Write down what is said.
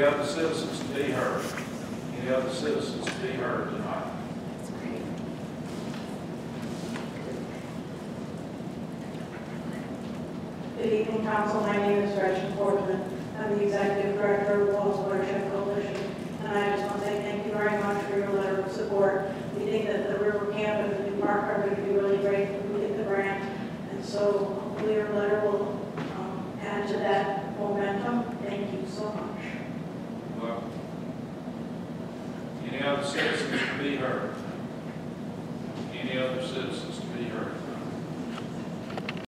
Any other citizens to be heard? Any other citizens to be heard tonight? Good evening, council. My name is Gretchen Quarterman. I'm the executive director of WWALS Watershed Coalition. And I just want to say thank you very much for your letter of support. We think that the river camp and the new park are going to be really great if we get the grant. And so hopefully your letter will um, add to that momentum. Thank you so much. Well, Any other citizens to be heard? Any other citizens to be heard?